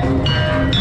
Música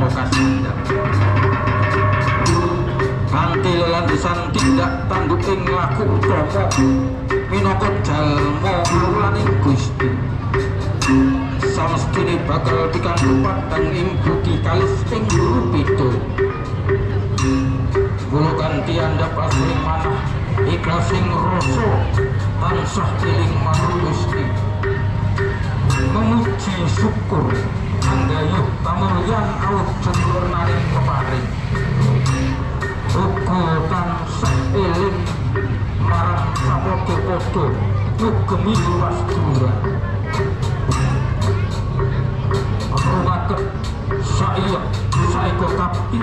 prestasi tidak Kanti lelandisan tidak tangguh ing laku promo Minokot jalmo bulaning gusti. Samestini bakal dikandung padang ing budi kalis ing guru pitu Bulu ganti anda pasring manah Ikhlas ing rosso Tansah tiling manu gusti. Memuji syukur. sanggayu pamulyan awuh jentur maring peparing uga tansah eling marang sapadha padha dugemi pasuruan saya saya kok kapi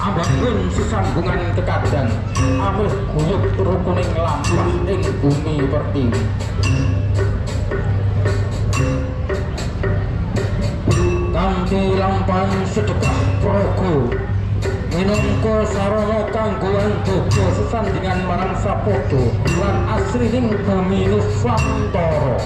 abangin sesambungan kekadang amir guyuk rukuning lampu ing bumi pertiwi sarana kanggo andojo sesandingan marang sapodo lan asrining bumi nusantara.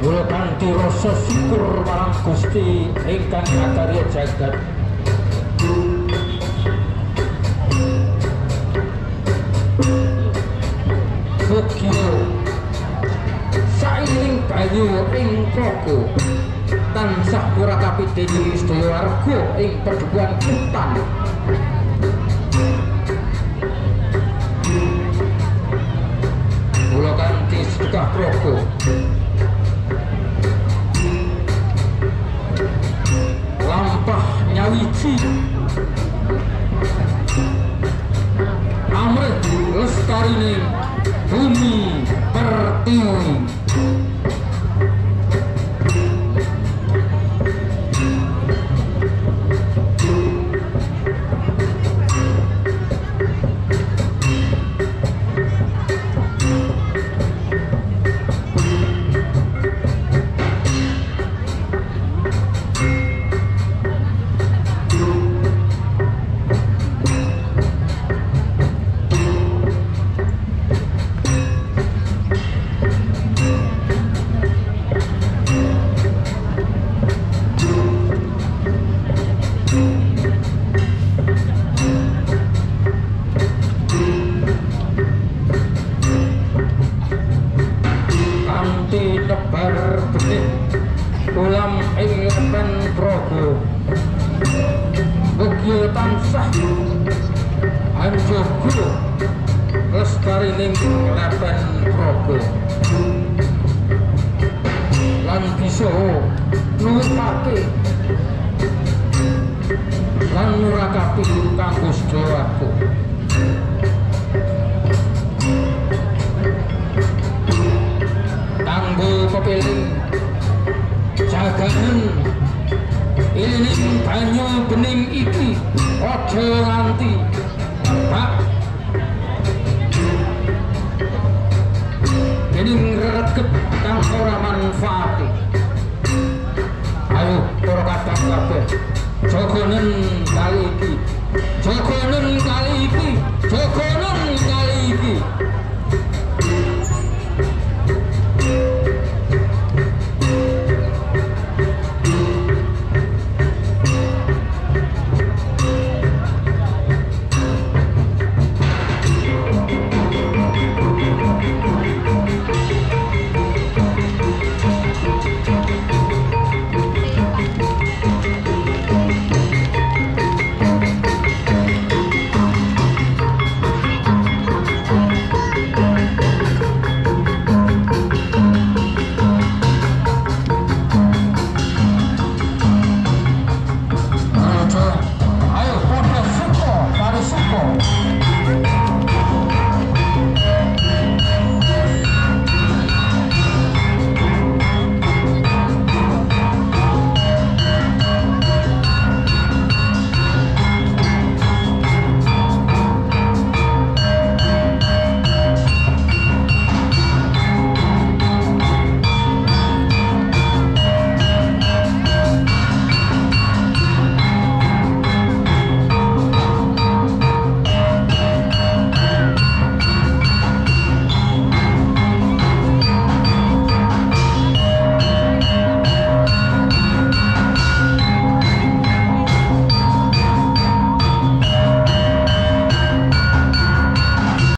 Mula kanthi rasa syukur marang Gusti ingkang ngakarya jagat Banyu ing koko Tansah pura kapiteni sedaya warga ing perdukuhan hutan Mula kanthi sedekah progo lampah nyawiji. Amrit lestarine bumi pertiwi nebar benih ulam ing lepen progo. Bukyo tansah anjogo. Lestarining lepen progo. Lan bisa nurake lan nurakapi kanggo sedaya kanggo pepiling jaganen ilining banyu bening iki. Aja nganti. Pak. Dening reget kang ora manfaati. Ayo para kabeh. Iki jogonen kali iki